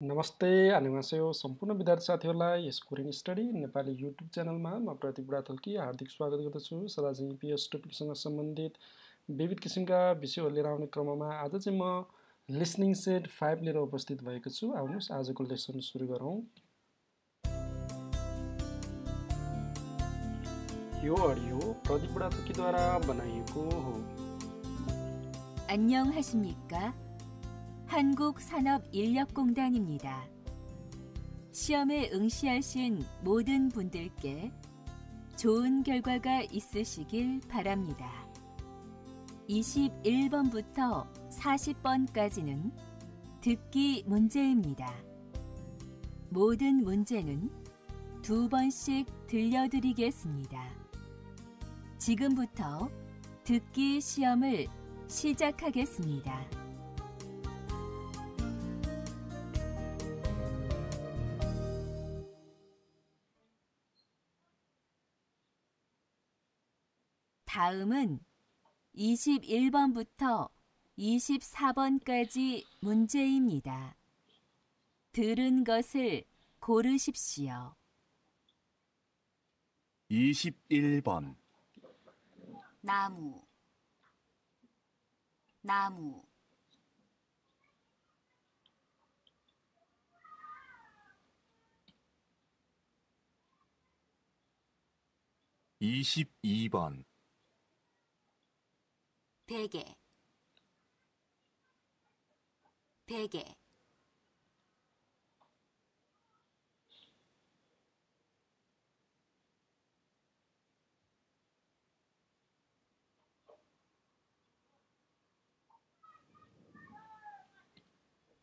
नमस्ते आनिवासेयो सम्पूर्ण विद्यार्थी साथीहरूलाई यस कोरियन स्टडी नेपाली युट्युब च्यानलमा म प्रतीक बुढाथलकी हार्दिक स्वागत गर्दछु सदा चाहिँ पिएस टपिकसँग सम्बन्धित विविध किसिमका विषयहरू लिएर आउने क्रममा आज चाहिँ म लिसनिङ सेट फाइभ लिएर उपस्थित भएको छु आउनुहोस् आजको लेसन सुरु गरौँ यो अडियो प्रदीप बुढाथोकीद्वारा बनाइएको हो 안녕하십니까? 한국산업인력공단입니다. 시험에 응시하신 모든 분들께 좋은 결과가 있으시길 바랍니다. 21번부터 40번까지는 듣기 문제입니다. 모든 문제는 두 번씩 들려드리겠습니다. 지금부터 듣기 시험을 시작하겠습니다. 다음은 21번부터 24번까지 문제입니다. 들은 것을 고르십시오. 21번 나무, 나무, 22번 베개, 베개,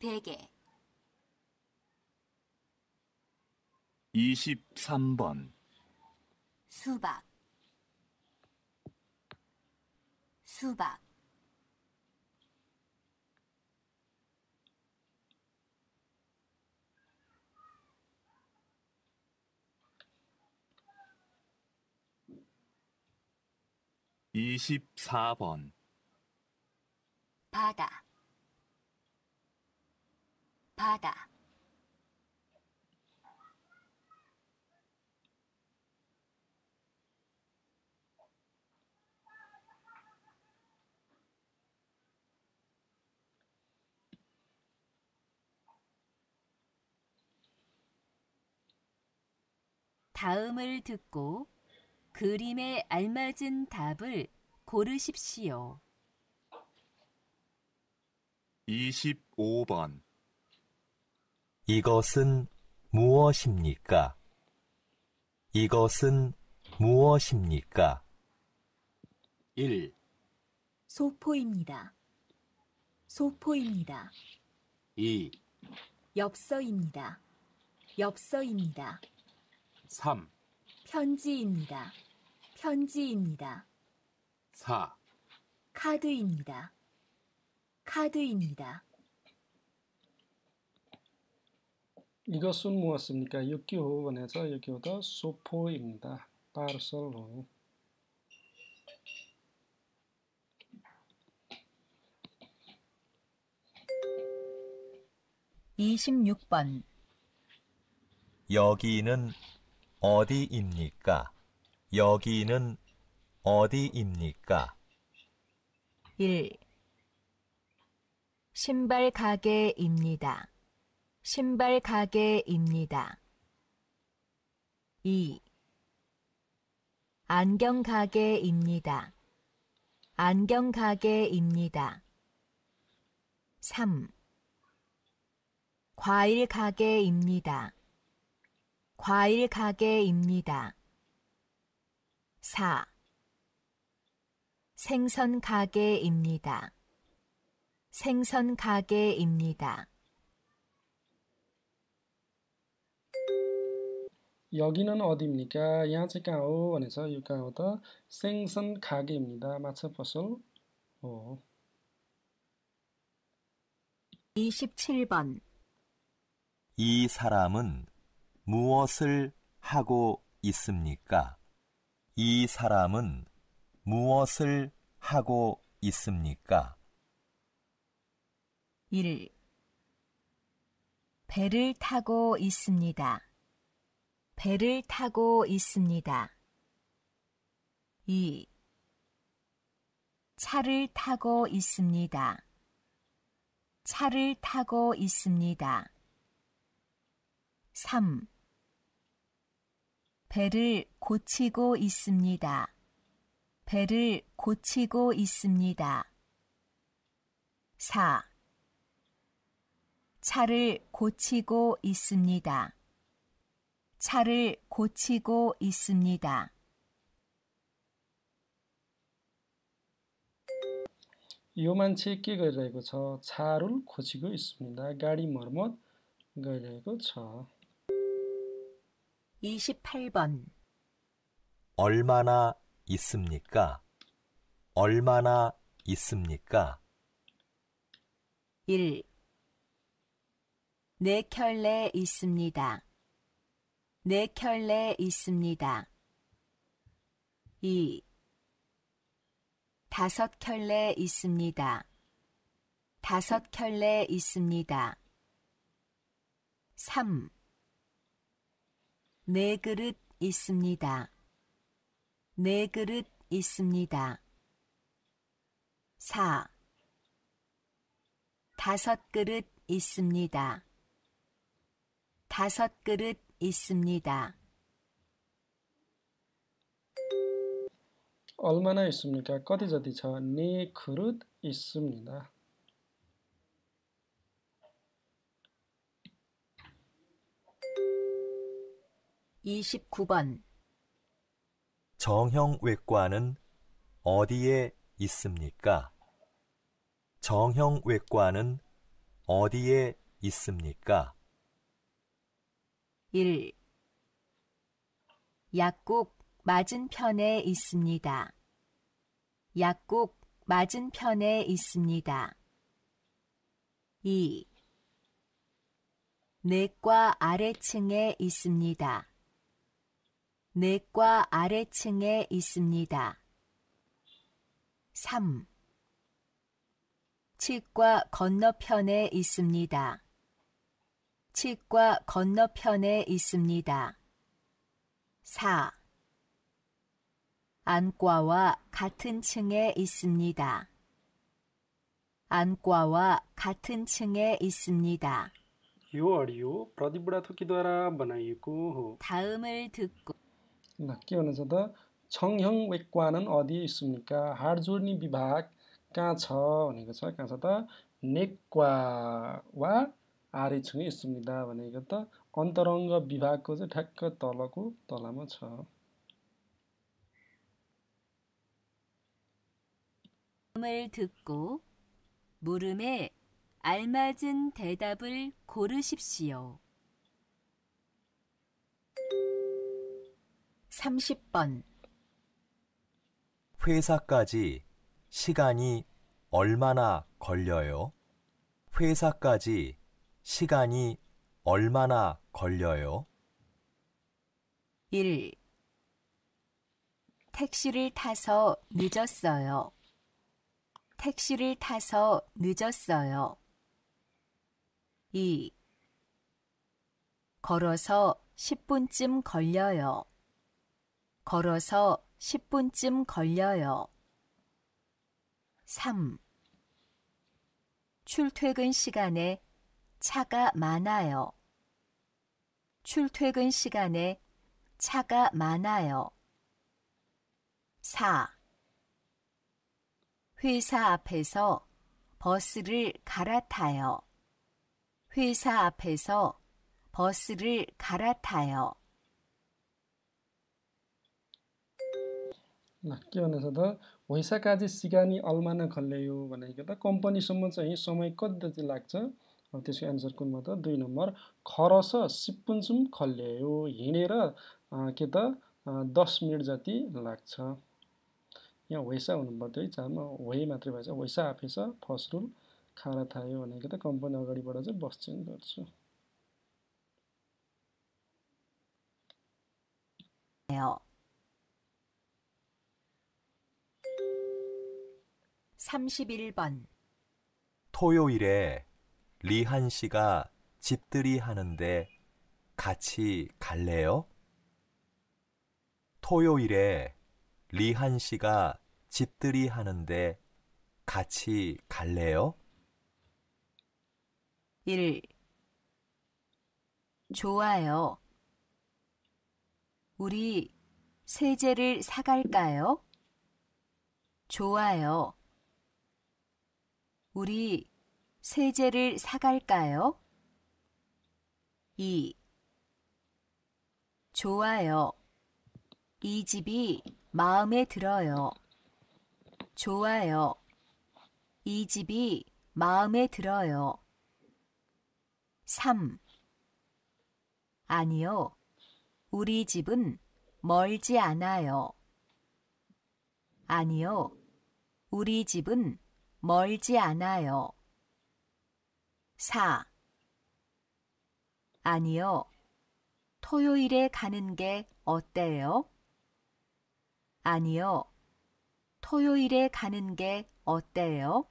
'베개' 23번. 수박 수박. 24번. 바다. 바다 다음을 듣고 그림에 알맞은 답을 고르십시오. 25번 이것은 무엇입니까? 이것은 무엇입니까? 1 소포입니다. 소포입니다. 2 엽서입니다. 엽서입니다. 3 편지입니다. 편지입니다. 4 카드입니다. 카드입니다. 이것은 무엇입니까? 6기호원에서 6기호도 소포입니다. 바르셀로나. (26번) 여기는 어디입니까? 여기는 어디입니까? 일 신발 가게입니다. 신발 가게입니다. 이 안경 가게입니다. 안경 가게입니다. 3. 과일 가게입니다. 과일 가게입니다. 4. 생선 가게입니다. 생선 가게입니다. 여기는 어디입니까? 양치가오 원에서 유가오다 생선 가게입니다. 마차 पसल 27번 이 사람은 무엇을 하고 있습니까? 이 사람은 무엇을 하고 있습니까? 1. 배를 타고 있습니다. 배를 타고 있습니다. 2. 차를 타고 있습니다. 차를 타고 있습니다. 3. 배를 고치고 있습니다. 배를 고치고 있습니다. 4. 차를 고치고 있습니다. 차를 고치고 있습니다. यो मान्छे के गरिरहेको छ छारुल खोजिको 있습니다. गाडी मर्मत गरिरहेको छ 28번 얼마나 있습니까? 얼마나 있습니까? 1. 네 켤레 있습니다. 네 켤레 있습니다. 2. 다섯 켤레 있습니다. 다섯 켤레 있습니다. 3. 네 그릇 있습니다. 네 그릇 있습니다. 4. 다섯 그릇 있습니다. 다섯 그릇 있습니다. 얼마나 있습니까? 어디 저디 저 네 그릇 있습니다. 이십구 번 정형외과는 어디에 있습니까? 정형외과는 어디에 있습니까? 1. 약국 맞은편에 있습니다. 약국 맞은편에 있습니다. 2. 내과 아래층에 있습니다. 내과 아래층에 있습니다. 3. 치과 건너편에 있습니다. 치과 건너편에 있습니다. 4. 안과와 같은 층에 있습니다. 안과와 같은 층에 있습니다. 다음을 듣고 के भन्छ त 청형외과는 어디에 있습니까? हाड जोड्ने विभाग कहाँ छ भनेको छ कहाँ छ त नेक्वावा आरेछुङ 있습니다 भनेको त अन्तरङ्ग विभागको चाहिँ ठ्याक्क तलको तलामा छ 다음을 듣고 물음에 알맞은 대답을 고르십시오. 30번 회사까지 시간이 얼마나 걸려요? 회사까지 시간이 얼마나 걸려요? 1. 택시를 타서 늦었어요. 택시를 타서 늦었어요. 2. 걸어서 10분쯤 걸려요. 걸어서 10분쯤 걸려요. 3. 출퇴근 시간에 차가 많아요. 출퇴근 시간에 차가 많아요. 4. 회사 앞에서 버스를 갈아타요. 회사 앞에서 버스를 갈아타요. के भनेछ त? वैशाखाजी सिगानी अल्माना खल्ल्यायो भनेको त कम्पनीसम्म चाहिँ समय कति जति लाग्छ? अब त्यसको एन्सर कुनमा त दुई नम्बर खरस सिपुन्चुम खल्ल्यायो हिँडेर के त? दस मिनट जति लाग्छ। यहाँ वैसा हुनु पर्थ्यो है चारमा वै मात्रै भएछ। वैसा आफेस फर्स्ट रुल खाना थायो भनेको त कम्पनी अगाडिबाट चाहिँ बस चेन्ज गर्छु 요. 31번 토요일에 리한 씨가 집들이 하는데 같이 갈래요? 토요일에 리한 씨가 집들이 하는데 같이 갈래요? 1. 좋아요. 우리 세제를 사갈까요? 좋아요. 우리 세제를 사갈까요? 2. 좋아요. 이 집이 마음에 들어요. 좋아요. 이 집이 마음에 들어요. 3. 아니요. 우리 집은 멀지 않아요. 아니요. 우리 집은 멀지 않아요. 4. 아니요. 토요일에 가는 게 어때요? 아니요. 토요일에 가는 게 어때요?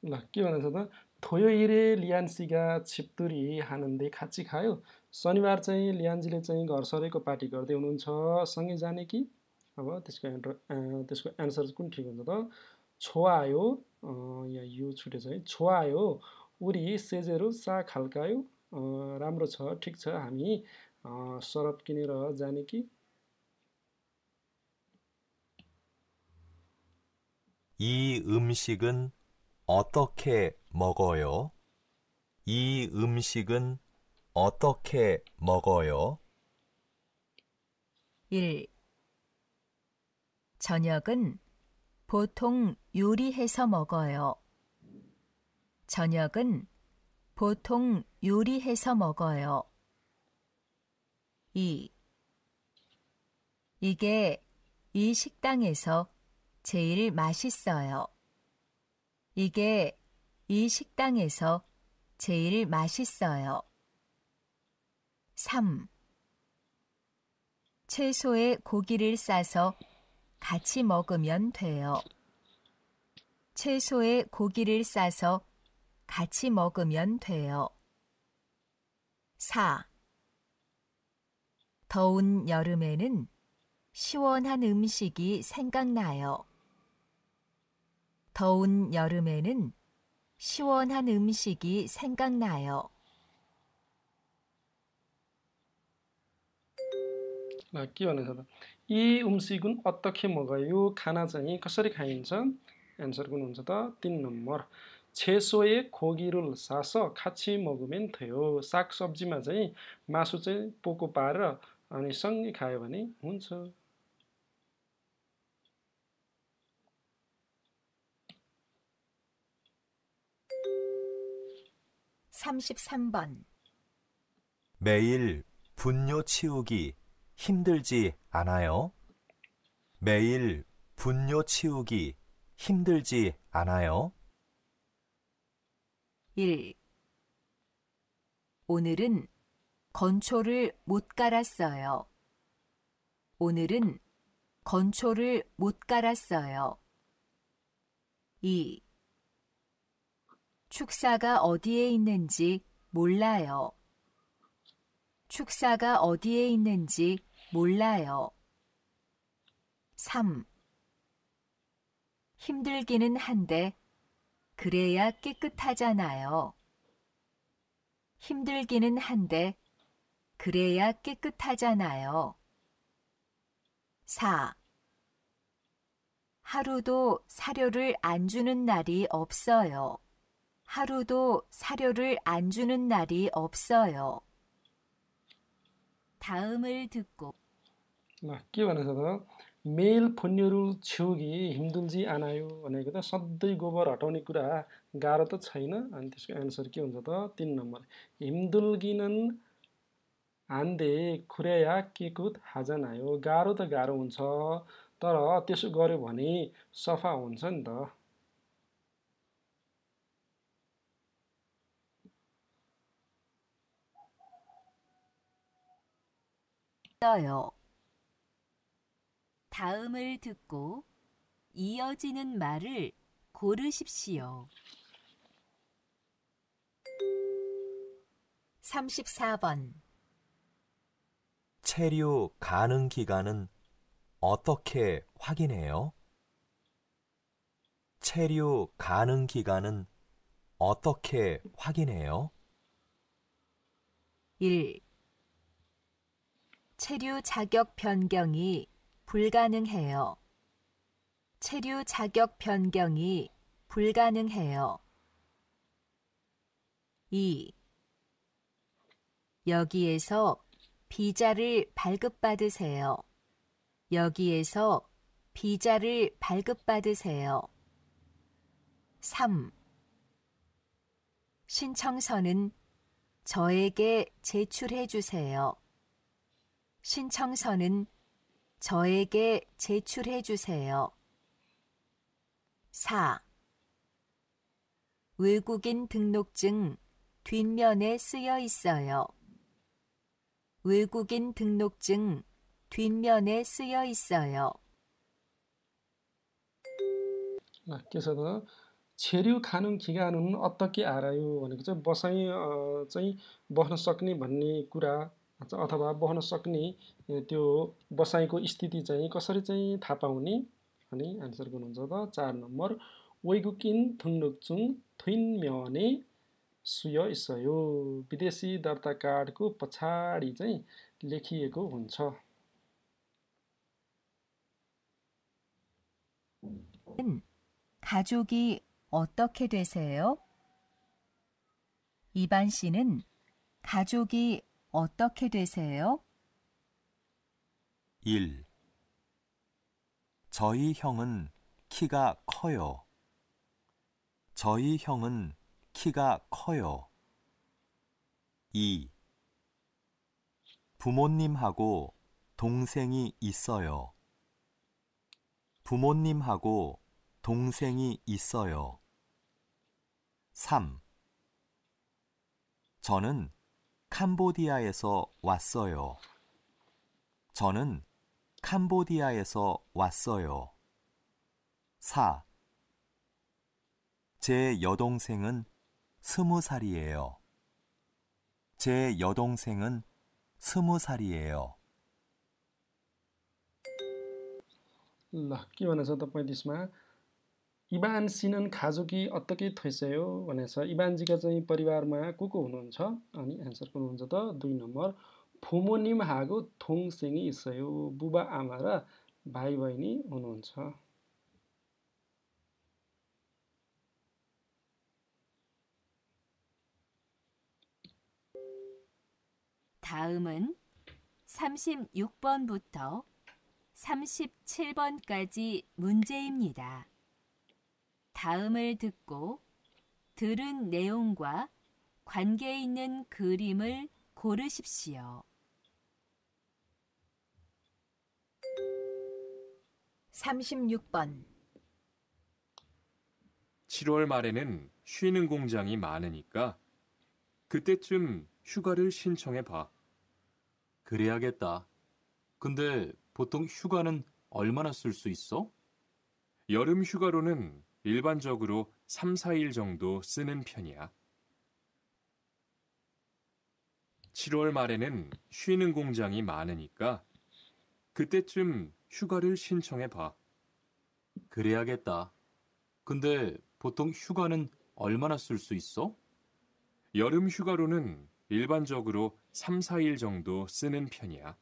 나 끼워내서도 토요일에 리안 씨가 집들이 하는데 같이 가요. शनिबार चाहिँ लियानजीले चाहिँ घर सरेको पार्टी गर्दै हुनुहुन्छ सँगै जाने कि अब त्यसको एन्टर अँ, त्यसको एन्सर कुन ठिक हुन्छ त छोआयो अँ, यहाँ यो छुटेछ है छोआयो उरी सेजेरो सा खाल्कायो अँ, राम्रो छ ठिक छ हामी अँ, सरप किनेर जाने कि 이 음식은 어떻게 먹어요? 이 음식은 어떻게 먹어요? 1. 저녁은 보통 요리해서 먹어요. 저녁은 보통 요리해서 먹어요. 2. 이게 이 식당에서 제일 맛있어요. 이게 이 식당에서 제일 맛있어요. 3. 채소에 고기를 싸서 같이 먹으면 돼요. 채소에 고기를 싸서 같이 먹으면 돼요. 4. 더운 여름에는 시원한 음식이 생각나요. 더운 여름에는 시원한 음식이 생각나요. ल के भनेको छ त यी उम्सिगुन अत्तखे मगायो खाना चाहिँ कसरी खाइन्छ एन्सर कुन हुन्छ त तिन नम्बर छेसोए खोगिरुल सास खाची मगुमेन थियो साग सब्जीमा चाहिँ मासु चाहिँ पोको पारेर अनि सँगै खायो भने हुन्छ 33번. 매일 분뇨 치우기 힘들지 않아요? 매일 분뇨 치우기 힘들지 않아요? 1. 오늘은 건초를 못 갈았어요. 오늘은 건초를 못 갈았어요. 2. 축사가 어디에 있는지 몰라요. 축사가 어디에 있는지 몰라요. 3. 힘들기는 한데 그래야 깨끗하잖아요. 힘들기는 한데 그래야 깨끗하잖아요. 4. 하루도 사료를 안 주는 날이 없어요. 하루도 사료를 안 주는 날이 없어요. 다음을 듣고 ल के भनेको छ त मेल फोन्यहरू छेउगी हिमदुल्जी आनायो भनेको त सधैँ गोबर हटाउने कुरा गाह्रो त छैन अनि त्यसको एन्सर के हुन्छ त तिन नम्बर हिमदुल्गिनन् हान्दे खुर्या केकुत हाजन आयो गाह्रो त गाह्रो हुन्छ तर त्यसो गर्यो भने सफा हुन्छ नि त 있어요. 다음을 듣고 이어지는 말을 고르십시오. 34번. 체류 가능 기간은 어떻게 확인해요? 체류 가능 기간은 어떻게 확인해요? 1. 체류 자격 변경이 불가능해요. 체류 자격 변경이 불가능해요. 2. 여기에서 비자를 발급받으세요. 여기에서 비자를 발급받으세요. 3. 신청서는 저에게 제출해 주세요. 신청서는 저에게 제출해 주세요. 4. 외국인 등록증 뒷면에 쓰여 있어요. 외국인 등록증 뒷면에 쓰여 있어요. ल के छ त छेर्यु खानु खिगानु अत्तके आरायो भनेको चाहिँ बसाइ अ, चाहिँ बस्न सक्ने भन्ने कुरा अथ- अथवा बस्न सक्ने ए, त्यो बसाइको स्थिति चाहिँ कसरी चाहिँ थाहा पाउने अनि एन्सर गर्नुहुन्छ त चार नम्बर वैगुकिन थुङ्नुक्चुङ थुइनम्यने सुय इसयो विदेशी दर्ता कार्डको पछाडि चाहिँ लेखिएको हुन्छ 가족이 어떻게 되세요? 이반 씨는 가족이 어떻게 되세요? 1. 저희 형은 키가 커요. 저희 형은 키가 커요. 2. 부모님하고 동생이 있어요. 부모님하고 동생이 있어요. 3. 저는 캄보디아에서 왔어요. 저는 캄보디아에서 왔어요. 4. 제 여동생은 스무 살이에요. 제 여동생은 스무 살이에요. ल के भनेछ त पैँतिसमा इबान सिनन खाजुकी अत्तकै थैसयो भनेछ इबानजीका चाहिँ परिवारमा को को हुनुहुन्छ अनि एन्सर गर्नुहुन्छ त दुई नम्बर फुमोनिम हागो थोङसेङी इसयो बुबा आमा र भाइ बहिनी हुनुहुन्छ 다음은 36번부터 37번까지 문제입니다. 다음을 듣고 들은 내용과 관계 있는 그림을 고르십시오. 36번. 7월 말에는 쉬는 공장이 많으니까 그때쯤 휴가를 신청해 봐. 그래야겠다. 근데 보통 휴가는 얼마나 쓸 수 있어? 여름 휴가로는 일반적으로 3, 4일 정도 쓰는 편이야. 7월 말에는 쉬는 공장이 많으니까 그때쯤 휴가를 신청해 봐. 그래야겠다. 근데 보통 휴가는 얼마나 쓸 수 있어? 여름 휴가로는 일반적으로 3, 4일 정도 쓰는 편이야.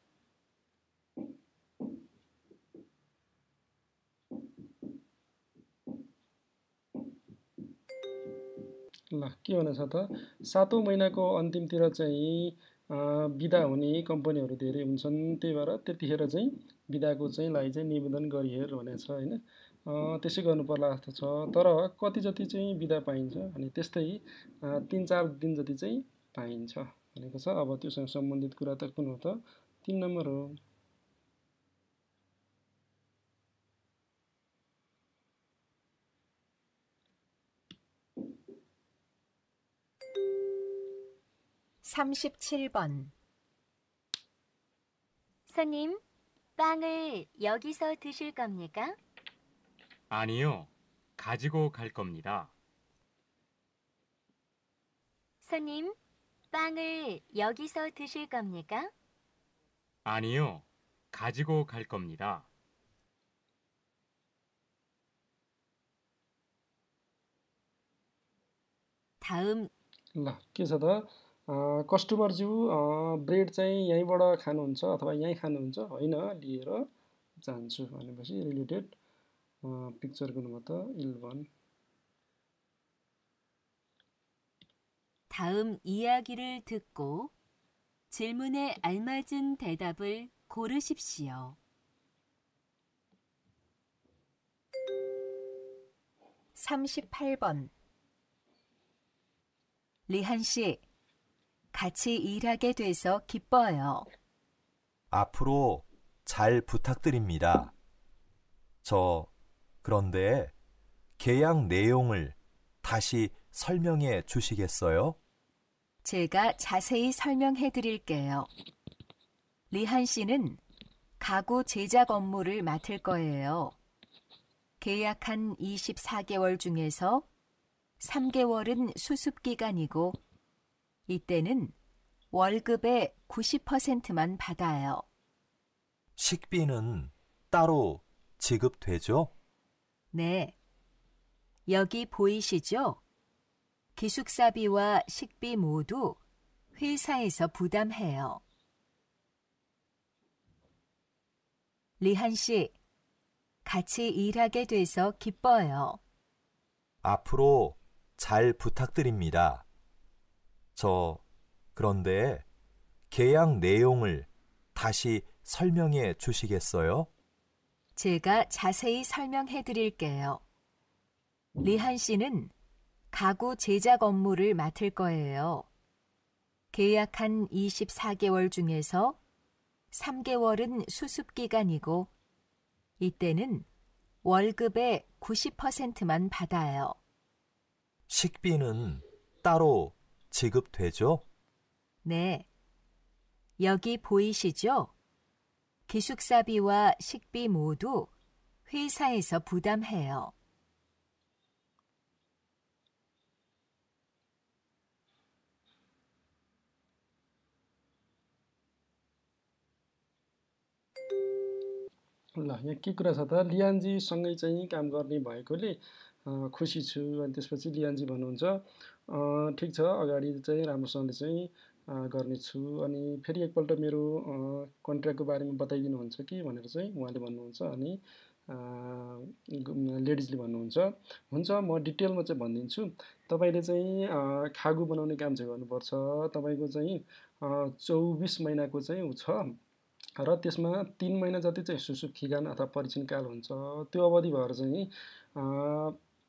ल के भनेछ त? सातौँ महिनाको अन्तिमतिर चाहिँ बिदा हुने कम्पनीहरू धेरै हुन्छन् त्यही भएर त्यतिखेर चाहिँ बिदाको चाहिँ लागि चाहिँ निवेदन गरिहेर भनेछ होइन? त्यसै गर्नु पर्ला जस्तो छ। तर कति जति चाहिँ बिदा पाइन्छ अनि त्यस्तै तिन चार दिन जति चाहिँ पाइन्छ भनेको छ। अब त्योसँग सम्बन्धित कुरा त कुन हो त? तिन नम्बर हो। 37번 손님, 빵을 여기서 드실 겁니까? 아니요. 가지고 갈 겁니다. 손님, 빵을 여기서 드실 겁니까? 아니요. 가지고 갈 겁니다. 다음. 라, 기사다. कस्टमरज्यू अ, ब्रेड चाहिँ यहीँबाट खानुहुन्छ अथवा यहीँ खानुहुन्छ होइन लिएर जान्छु भनेपछि रिलेटेड पिक्चर गर्नुभयो त इलेभन 다음 이야기를 듣고 질문에 알맞은 대답을 고르십시오. 삼십팔 번 리한 씨, 같이 일하게 돼서 기뻐요. 앞으로 잘 부탁드립니다. 저, 그런데 계약 내용을 다시 설명해 주시겠어요? 제가 자세히 설명해 드릴게요. 리한 씨는 가구 제작 업무를 맡을 거예요. 계약한 24개월 중에서 3개월은 수습 기간이고 이때는 월급의 90%만 받아요. 식비는 따로 지급되죠? 네. 여기 보이시죠? 기숙사비와 식비 모두 회사에서 부담해요. 리한 씨, 같이 일하게 돼서 기뻐요. 앞으로 잘 부탁드립니다. 저, 그런데 계약 내용을 다시 설명해 주시겠어요? 제가 자세히 설명해 드릴게요. 리한 씨는 가구 제작 업무를 맡을 거예요. 계약한 24개월 중에서 3개월은 수습 기간이고 이때는 월급의 90%만 받아요. 식비는 따로 지급되죠? 네. 여기 보이시죠? 기숙사비와 식비 모두 회사에서 부담해요. ल यहाँ के कुरा छ त लियानजीसँगै चाहिँ काम गर्ने भएकोले अ, खुसी छु अनि त्यसपछि लियानजी भन्नुहुन्छ अ, ठिक छ अगाडि चाहिँ राम्रोसँगले चाहिँ गर्नेछु। अनि फेरि एकपल्ट मेरो कन्ट्र्याक्टको बारेमा बताइदिनुहुन्छ कि भनेर चाहिँ उहाँले भन्नुहुन्छ अनि लेडिजले भन्नुहुन्छ। हुन्छ म डिटेलमा चाहिँ भनिदिन्छु। तपाईँले चाहिँ खागु बनाउने काम चाहिँ गर्नुपर्छ। तपाईँको चाहिँ चौबिस महिनाको चाहिँ ऊ छ। र त्यसमा तिन महिना जति चाहिँ सुसुप खिगान अथवा परीक्षणकाल हुन्छ त्यो अवधि भएर चाहिँ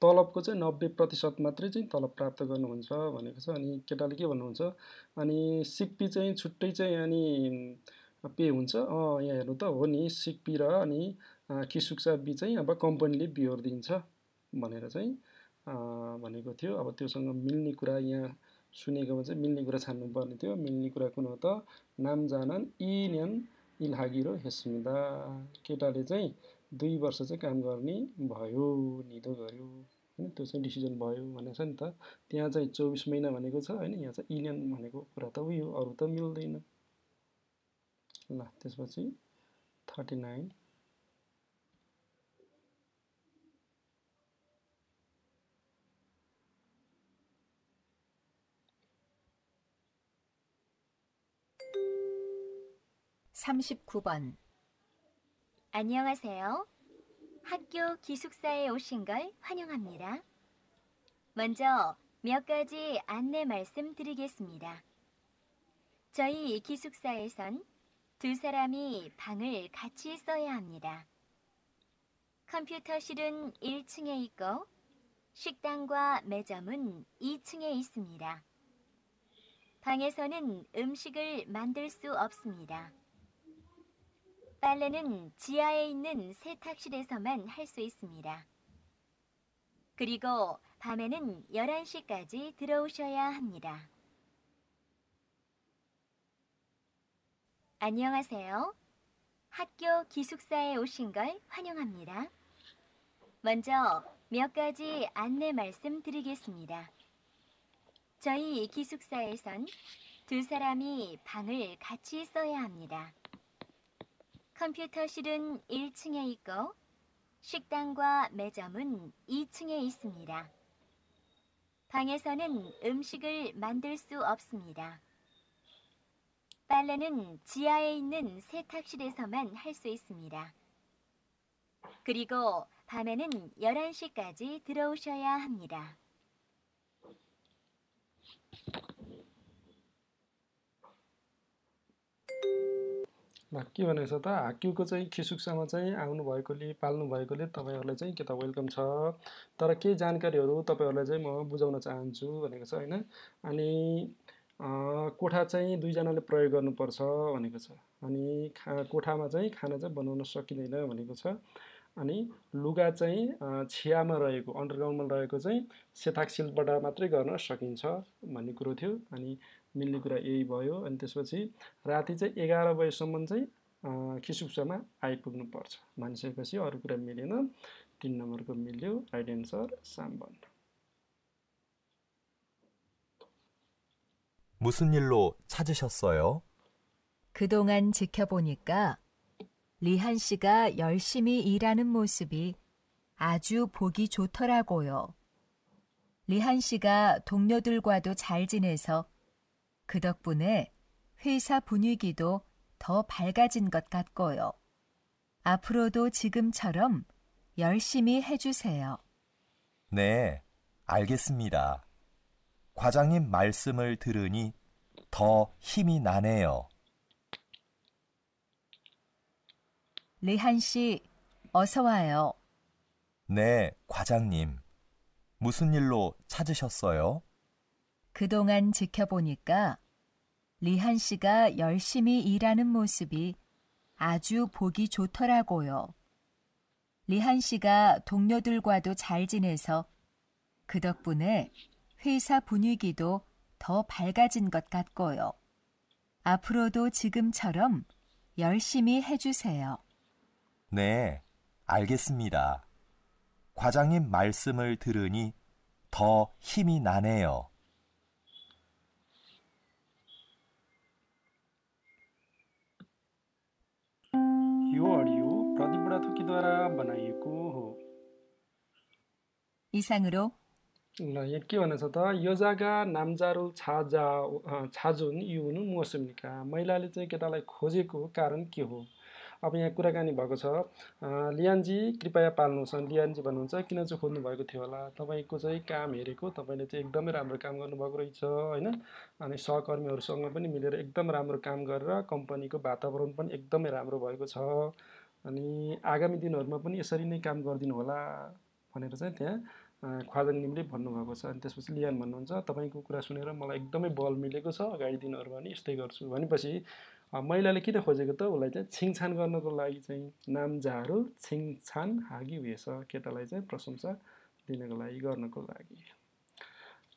तलबको चाहिँ नब्बे प्रतिशत मात्रै चाहिँ तलब प्राप्त गर्नुहुन्छ भनेको छ अनि केटाले के भन्नुहुन्छ अनि सिक्पी चाहिँ छुट्टै चाहिँ अनि पे हुन्छ। अँ यहाँ हेर्नु त हो नि सिक्पी र अनि अ, किसुक्सा बी चाहिँ अब कम्पनीले बिहोर दिन्छ भनेर चाहिँ भनेको थियो। अब त्योसँग मिल्ने कुरा यहाँ सुनेकोमा चाहिँ मिल्ने कुरा छान्नुपर्ने थियो। मिल्ने कुरा कुन हो त? नाम जानन इन्यान इल्हागिरो हेस्मिदा। केटाले चाहिँ दुई वर्ष चाहिँ काम गर्ने भयो निधो गर्यो होइन त्यो चाहिँ डिसिजन भयो भनेको छ नि त त्यहाँ चाहिँ चौबिस महिना भनेको छ होइन यहाँ चाहिँ इलियन भनेको कुरा त उयो अरू त मिल्दैन ल त्यसपछि थर्टी नाइन 삼십구 번 안녕하세요. 학교 기숙사에 오신 걸 환영합니다. 먼저 몇 가지 안내 말씀드리겠습니다. 저희 기숙사에선 두 사람이 방을 같이 써야 합니다. 컴퓨터실은 1층에 있고 식당과 매점은 2층에 있습니다. 방에서는 음식을 만들 수 없습니다. 빨래는 지하에 있는 세탁실에서만 할 수 있습니다. 그리고 밤에는 11시까지 들어오셔야 합니다. 안녕하세요. 학교 기숙사에 오신 걸 환영합니다. 먼저 몇 가지 안내 말씀드리겠습니다. 저희 기숙사에선 두 사람이 방을 같이 써야 합니다. 컴퓨터실은 1층에 있고 식당과 매점은 2층에 있습니다. 방에서는 음식을 만들 수 없습니다. 빨래는 지하에 있는 세탁실에서만 할 수 있습니다. 그리고 밤에는 11시까지 들어오셔야 합니다. के भनेको छ त हाक्युको चाहिँ खिसुक्सामा चाहिँ आउनुभएकोले पाल्नुभएकोले तपाईँहरूलाई चाहिँ के त वेलकम छ। तर केही जानकारीहरू तपाईँहरूलाई चाहिँ म बुझाउन चाहन्छु भनेको छ होइन? अनि कोठा चाहिँ दुईजनाले प्रयोग गर्नुपर्छ भनेको छ। अनि खा कोठामा चाहिँ खाना चाहिँ बनाउन सकिँदैन भनेको छ। अनि लुगा चाहिँ छियामा रहेको अन्डरग्राउन्डमा रहेको चाहिँ सेताकसिलबाट मात्रै गर्न सकिन्छ भन्ने कुरो थियो। अनि मिल्ने कुरा यही भयो अनि त्यसपछि राति चाहिँ एघार बजीसम्म चाहिँ अँ, खिसुक्सामा आइपुग्नुपर्छ भनिसकेपछि अरू कुरा मिलेन तिन नम्बरको मिल्यो राइट एन्सर साम्बन 무슨 일로 찾으셨어요? 그동안 지켜보니까 리한 씨가 열심히 일하는 모습이 아주 보기 좋더라고요. 리한 씨가 동료들과도 잘 지내서 그 덕분에 회사 분위기도 더 밝아진 것 같고요. 앞으로도 지금처럼 열심히 해주세요. 네, 알겠습니다. 과장님 말씀을 들으니 더 힘이 나네요. 리한 씨, 어서 와요. 네, 과장님. 무슨 일로 찾으셨어요? 그동안 지켜보니까 리한 씨가 열심히 일하는 모습이 아주 보기 좋더라고요. 리한 씨가 동료들과도 잘 지내서 그 덕분에 회사 분위기도 더 밝아진 것 같고요. 앞으로도 지금처럼 열심히 해주세요. 네, 알겠습니다. 과장님 말씀을 들으니 더 힘이 나네요. यो अडियो प्रदीप बुढाथोकीद्वारा बनाइएको हो इसाङरो ल यहाँ के भनेछ त यो जागा नामजारो छाजा छाजुन युनु मौसमिका महिलाले चाहिँ केटालाई खोजेको कारण के हो अब यहाँ कुराकानी भएको छ। लियानजी कृपया पाल्नुहोस्। लियानजी भन्नुहुन्छ किन चाहिँ खोज्नु भएको थियो होला? तपाईँको चाहिँ काम हेरेको तपाईँले चाहिँ एकदमै राम्रो काम गर्नुभएको रहेछ होइन? अनि सहकर्मीहरूसँग पनि मिलेर एकदम राम्रो काम गरेर कम्पनीको वातावरण पनि एकदमै राम्रो भएको छ। अनि आगामी दिनहरूमा पनि यसरी नै काम गरिदिनु होला भनेर चाहिँ त्यहाँ ख्वाजङ लिमले भन्नुभएको छ। अनि त्यसपछि लियान भन्नुहुन्छ तपाईँको कुरा सुनेर मलाई एकदमै बल मिलेको छ अगाडि दिनहरू भने यस्तै गर्छु। भनेपछि महिलाले किन खोजेको त? उसलाई चाहिँ छिङछान गर्नको लागि चाहिँ नाम नामझाहरू छिङछान हागी हुएछ। केटालाई चाहिँ प्रशंसा दिनको लागि गर्नको लागि।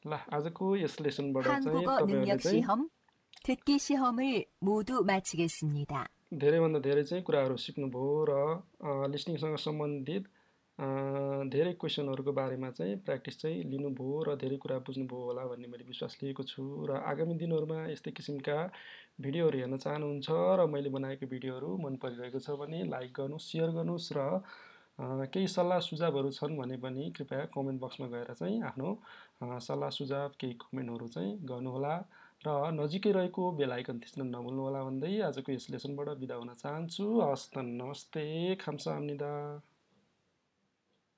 ल आजको यस लेसनबाट चाहिँ तपाईँहरूले धेरैभन्दा धेरै चाहिँ कुराहरू सिक्नुभयो र लिस्निङसँग सम्बन्धित धेरै क्वेसनहरूको बारेमा चाहिँ प्र्याक्टिस चाहिँ लिनुभयो र धेरै कुरा बुझ्नुभयो होला भन्ने मैले विश्वास लिएको छु र आगामी दिनहरूमा यस्तै किसिमका भिडियोहरू हेर्न चाहनुहुन्छ र मैले बनाएको भिडियोहरू मन परिरहेको छ भने लाइक गर्नुहोस् सेयर गर्नुहोस् र केही सल्लाह सुझावहरू छन् भने पनि कृपया कमेन्ट बक्समा गएर चाहिँ आफ्नो सल्लाह सुझाव केही कमेन्टहरू चाहिँ गर्नुहोला र नजिकै रहेको बेल आइकन थिच्न नभुल्नुहोला भन्दै आजको यस लेसनबाट बिदा हुन चाहन्छु। हस् त नमस्ते खाम्सा आम्निदा